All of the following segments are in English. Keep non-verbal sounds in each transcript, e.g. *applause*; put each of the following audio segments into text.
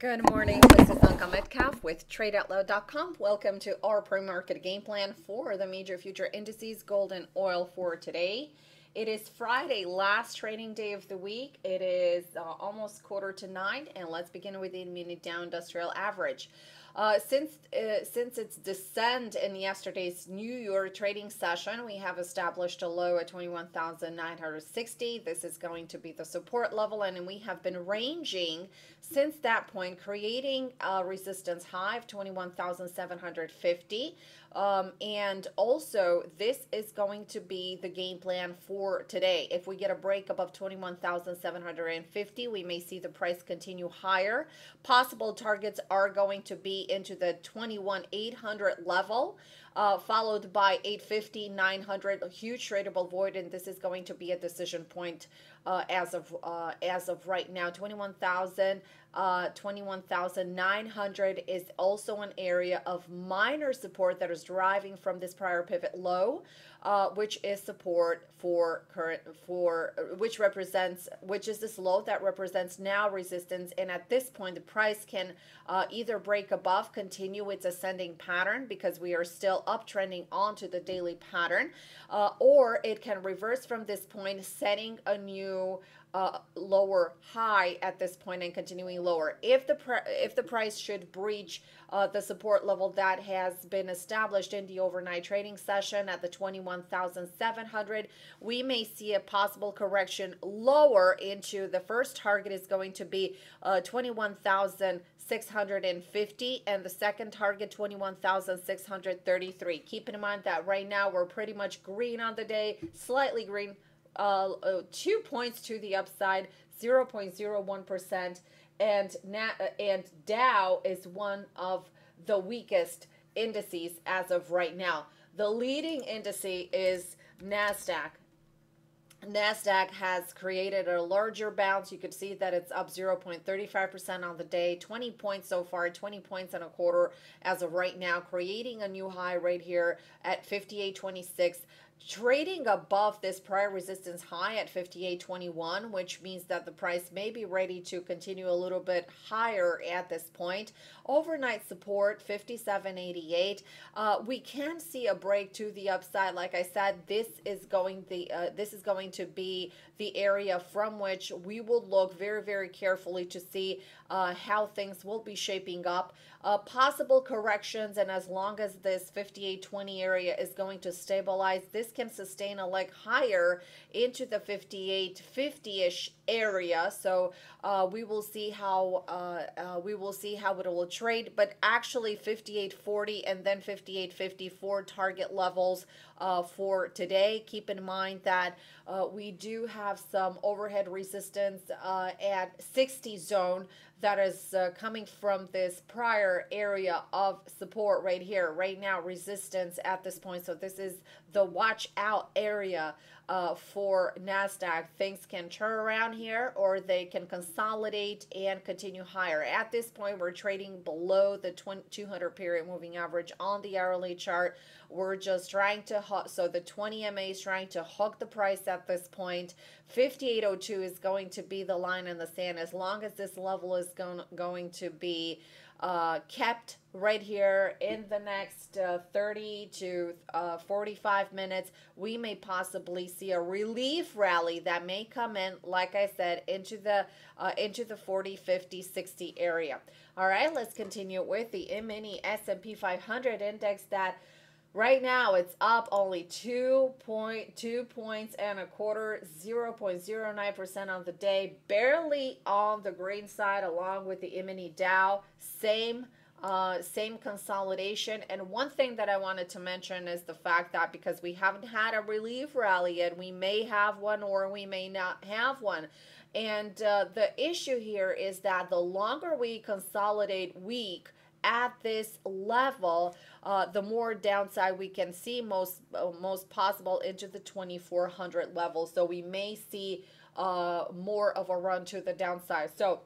Good morning. This is Anka Metcalf with TradeOutloud.com. Welcome to our pre-market game plan for the major future indices, gold and oil for today. It is Friday, last trading day of the week. It is uh, almost quarter to nine, and let's begin with the mini Dow Industrial Average. Uh, since uh, since its descent in yesterday's New York trading session, we have established a low at 21,960. This is going to be the support level, and we have been ranging since that point, creating a resistance high of 21,750. Um, and also, this is going to be the game plan for today. If we get a break above 21,750, we may see the price continue higher. Possible targets are going to be into the 21,800 level uh, followed by 850, 900, a huge tradable void, and this is going to be a decision point uh, as of uh, as of right now. 21,000, uh, 21,900 is also an area of minor support that is deriving from this prior pivot low uh, which is support for current for which represents which is this low that represents now resistance and at this point the price can uh, either break above continue its ascending pattern because we are still uptrending onto the daily pattern uh, or it can reverse from this point setting a new uh, lower high at this point and continuing lower. If the if the price should breach uh, the support level that has been established in the overnight trading session at the 21,700, we may see a possible correction lower into the first target is going to be uh, 21,650 and the second target 21,633. Keep in mind that right now we're pretty much green on the day, slightly green uh, uh, two points to the upside, 0.01%, and Na- uh, and Dow is one of the weakest indices as of right now. The leading indice is Nasdaq. Nasdaq has created a larger bounce. You could see that it's up 0.35% on the day, 20 points so far, 20 points and a quarter as of right now, creating a new high right here at 58.26 trading above this prior resistance high at 58.21 which means that the price may be ready to continue a little bit higher at this point. Overnight support 57.88 uh, we can see a break to the upside. Like i said this is going the uh, this is going to be the area from which we will look very very carefully to see uh, how things will be shaping up uh, possible corrections and as long as this 58.20 area is going to stabilize this can sustain a leg higher into the 5850-ish area. So uh, we will see how uh, uh, we will see how it will trade. But actually 5840 and then 5854 target levels uh, for today. Keep in mind that uh, we do have some overhead resistance uh, at 60 zone that is uh, coming from this prior area of support right here. Right now, resistance at this point. So this is the watch out area uh, for NASDAQ. Things can turn around here or they can consolidate and continue higher. At this point, we're trading below the 200 period moving average on the hourly chart. We're just trying to, so the 20 MA is trying to hug the price at this point. 5802 is going to be the line in the sand as long as this level is going, going to be uh, kept right here in the next uh, 30 to uh, 45 minutes. We may possibly see a relief rally that may come in, like I said, into the uh, into the 40, 50, 60 area. All right, let's continue with the mini S&P 500 index that Right now, it's up only 2.2 points and a quarter, 0.09% on the day, barely on the green side, along with the mini Dow. Same uh, same consolidation. And one thing that I wanted to mention is the fact that because we haven't had a relief rally yet, we may have one or we may not have one. And uh, the issue here is that the longer we consolidate weak, at this level, uh, the more downside we can see most uh, most possible into the 2400 level. So we may see uh, more of a run to the downside. So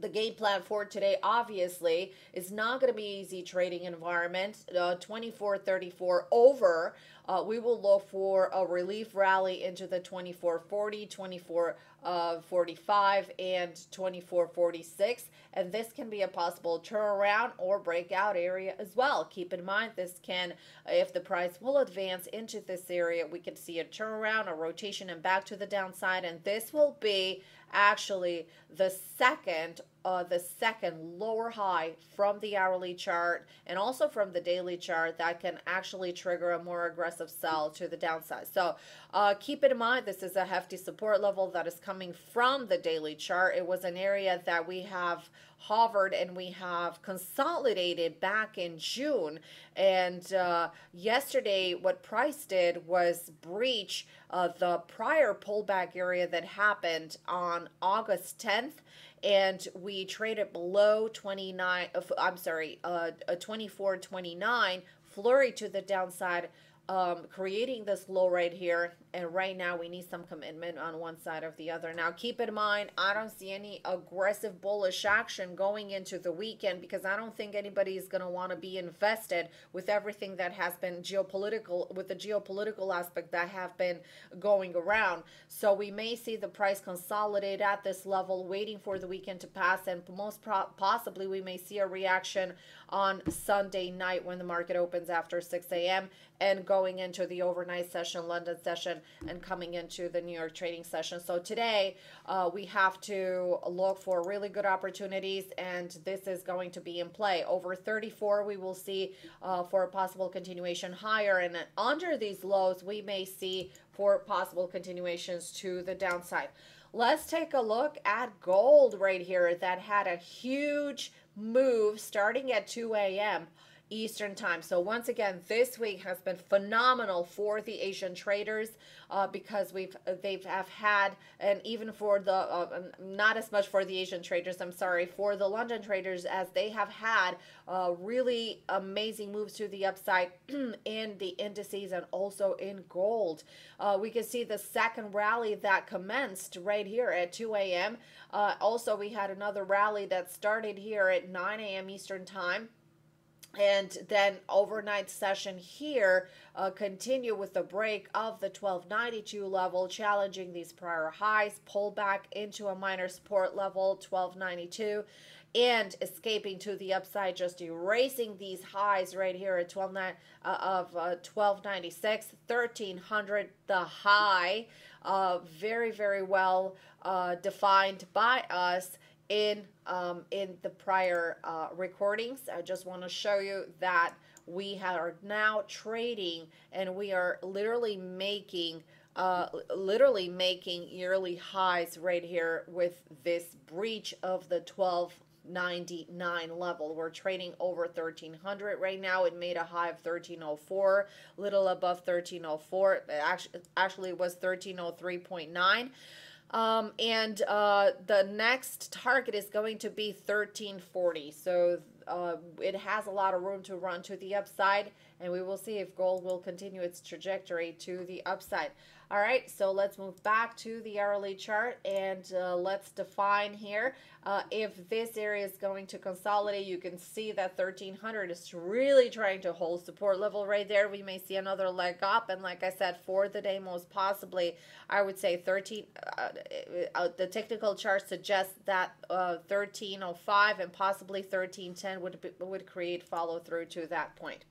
the game plan for today obviously is not going to be easy trading environment uh, 24 34 over uh, we will look for a relief rally into the 24 40 24 uh, 45 and 24 46 and this can be a possible turnaround or breakout area as well. Keep in mind this can if the price will advance into this area we could see a turnaround a rotation and back to the downside. And this will be actually the second uh, the second lower high from the hourly chart and also from the daily chart that can actually trigger a more aggressive sell to the downside. So uh, keep in mind this is a hefty support level that is coming from the daily chart. It was an area that we have hovered and we have consolidated back in June. And uh, yesterday, what price did was breach uh, the prior pullback area that happened on August 10th and we traded below 29 uh, i'm sorry uh, 24 29 flurry to the downside um, creating this low right here. And right now we need some commitment on one side or the other. Now keep in mind, I don't see any aggressive bullish action going into the weekend because I don't think anybody is going to want to be invested with everything that has been geopolitical, with the geopolitical aspect that have been going around. So we may see the price consolidate at this level, waiting for the weekend to pass. And most possibly we may see a reaction on Sunday night when the market opens after 6 a.m. and going into the overnight session, London session, and coming into the New York trading session. So today uh, we have to look for really good opportunities, and this is going to be in play. Over 34, we will see uh, for a possible continuation higher, and under these lows, we may see for possible continuations to the downside. Let's take a look at gold right here that had a huge move starting at 2 a.m. Eastern time. So once again, this week has been phenomenal for the Asian traders uh, because we've they've have had and even for the uh, um, not as much for the Asian traders. I'm sorry for the London traders as they have had uh, really amazing moves to the upside *clears throat* in the indices and also in gold. Uh, we can see the second rally that commenced right here at 2 a.m. Uh, also, we had another rally that started here at 9 a.m. Eastern time and then overnight session here uh, continue with the break of the 1292 level challenging these prior highs pull back into a minor support level 1292 and escaping to the upside just erasing these highs right here at 12 uh, of uh, 1296 1300 the high uh, very very well uh, defined by us in um, in the prior uh, recordings. I just want to show you that we are now trading and we are literally making uh, literally making yearly highs right here with this breach of the 1299 level. We're trading over 1300 right now. It made a high of 1304, little above 1304. It actually, actually was 1303.9. Um, and uh, the next target is going to be 1340. So uh, it has a lot of room to run to the upside, and we will see if gold will continue its trajectory to the upside. All right, so let's move back to the hourly chart and uh, let's define here. Uh, if this area is going to consolidate, you can see that 1300 is really trying to hold support level right there. We may see another leg up. And like I said, for the day, most possibly, I would say 13, uh, uh the technical chart suggests that 1305 uh, and possibly 1310 would, be, would create follow through to that point.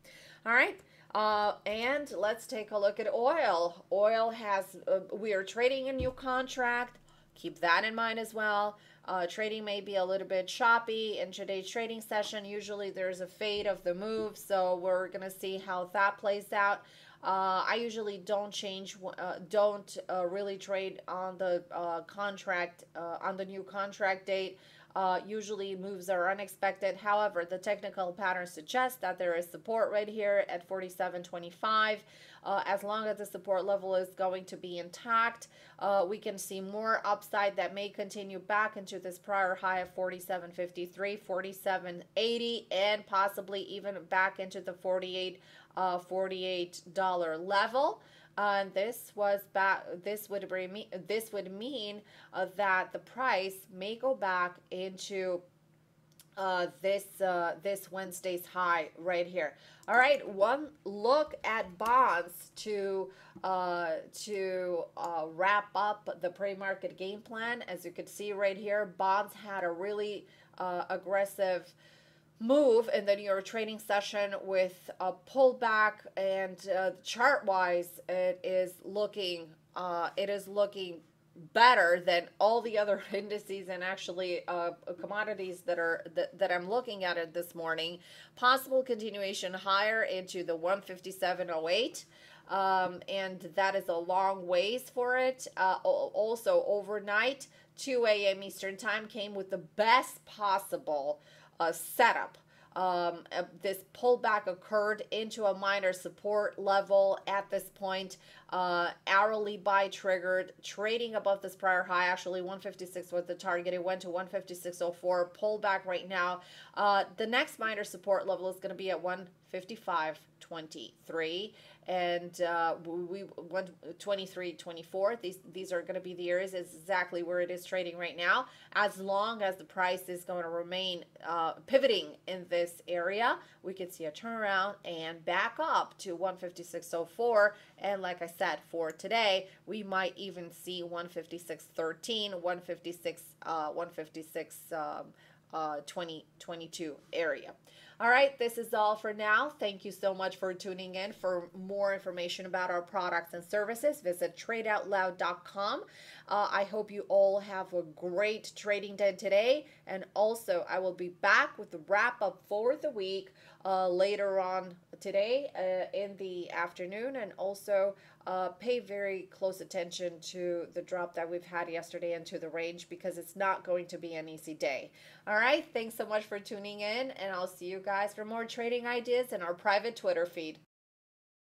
All right. Uh, and let's take a look at oil. Oil has, uh, we are trading a new contract. Keep that in mind as well. Uh, trading may be a little bit choppy in today's trading session. Usually there's a fade of the move, so we're going to see how that plays out. Uh, I usually don't change, uh, don't uh, really trade on the uh, contract, uh, on the new contract date. Uh, usually moves are unexpected. However, the technical pattern suggests that there is support right here at 47.25. Uh, as long as the support level is going to be intact, uh, we can see more upside that may continue back into this prior high of 47.53, 47.80, and possibly even back into the 48 uh, $48 level. Uh, this was back. This would bring me. This would mean uh, that the price may go back into uh, this uh, this Wednesday's high right here. All right, one look at bonds to uh, to uh, wrap up the pre-market game plan. As you can see right here, bonds had a really uh, aggressive move and then your trading session with a pullback, and uh, chart wise, it is looking it is looking better than all the other *laughs* indices and actually uh, commodities that are that, that I'm looking at it this morning. Possible continuation higher into the 157.08. Um, and that is a long ways for it. Uh, also, overnight, 2 a.m. Eastern Time came with the best possible uh, setup um, uh, this pullback occurred into a minor support level at this point. Uh, hourly buy triggered, trading above this prior high. Actually, 156 was the target. It went to 156.04. Pullback right now. Uh, the next minor support level is going to be at 155.23 and uh, we went 23 24 these these are going to be the areas exactly where it is trading right now as long as the price is going to remain uh, pivoting in this area we could see a turnaround and back up to 156.04 and like i said for today we might even see 156.13 156 uh, 156 um, uh, 2022 area. All right, this is all for now. Thank you so much for tuning in. For more information about our products and services, visit tradeoutloud.com. Uh, I hope you all have a great trading day today. And also, I will be back with the wrap up for the week uh, later on today uh, in the afternoon. And also, uh, pay very close attention to the drop that we've had yesterday into the range because it's not going to be an easy day. All right, thanks so much for tuning in, and I'll see you guys for more trading ideas in our private Twitter feed.